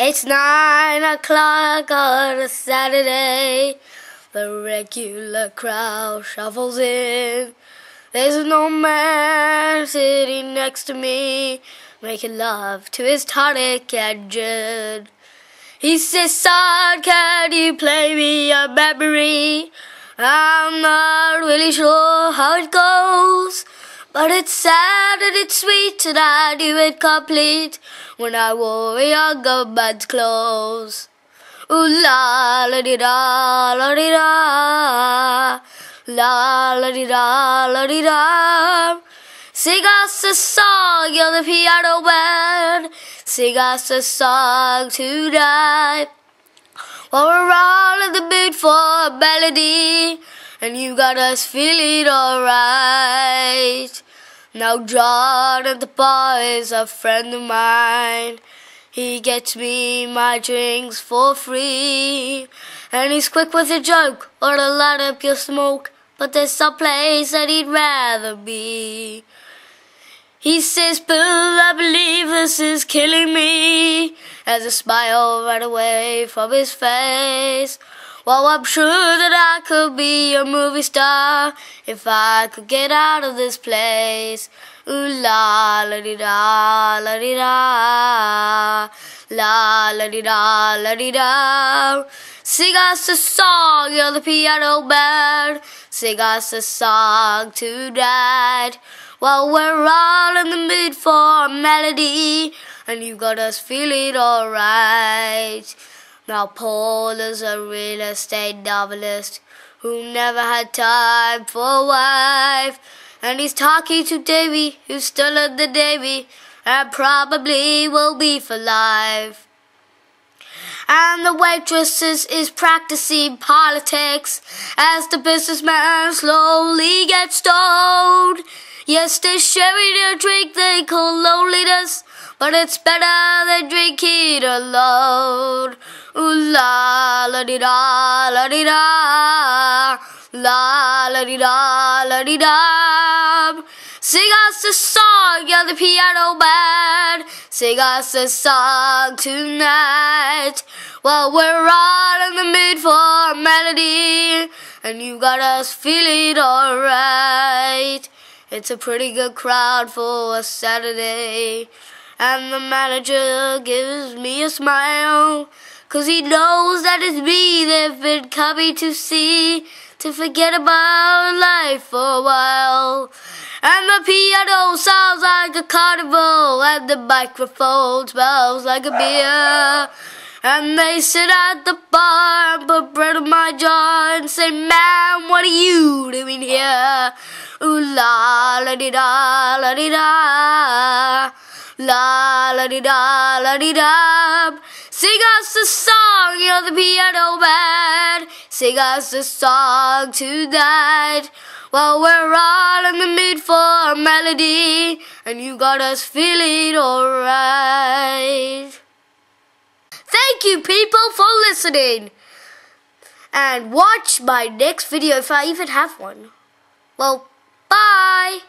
It's nine o'clock on a Saturday. The regular crowd shuffles in. There's no man sitting next to me, making love to his tonic and gin. He says, son, can you play me a memory? I'm not really sure how it goes. But it's sad and it's sweet, and I knew it complete when I wore a younger man's clothes. Ooh la la di da la di da la la di da la di da. Sing us a song, you're the piano man. Sing us a song tonight. While we're all in the mood for a melody, and you got us feeling alright. Now John at the bar is a friend of mine. He gets me my drinks for free. And he's quick with a joke or to light up your smoke. But there's some place that he'd rather be. He says, Bill, I believe this is killing me. As a smile right away from his face. Well, I'm sure that I could be a movie star if I could get out of this place. Ooh la la di da la di da la la di da la di da. Sing us a song, you're the piano man. Sing us a song tonight. While we're all in the mood for a melody, and you got us feeling alright. Now Paul is a real estate novelist who never had time for a wife. And he's talking to Davy, who's still in the Navy, and probably will be for life. And the waitress is, practicing politics as the businessman slowly gets stoned. Yes, they're sharing a drink they call loneliness, but it's better than drinking alone. Ooh la la di da la di da la la di da la di da. Sing us a song, you're the piano man. Sing us a song tonight. While we're all in the mood for a melody, and you got us feeling alright. It's a pretty good crowd for a Saturday. And the manager gives me a smile. Cause he knows that it's me they've been coming to see to forget about life for a while. And the piano sounds like a carnival, and the microphone smells like a beer. And they sit at the bar and put bread on my jaw and say, Man, what are you doing here? Ooh la la di da la di da la la di da la di da. Sing us a song, you're the piano man. Sing us a song tonight. While we're all in the mood for a melody, and you got us feeling alright. Thank you, people, for listening. And watch my next video if I even have one. Well, bye.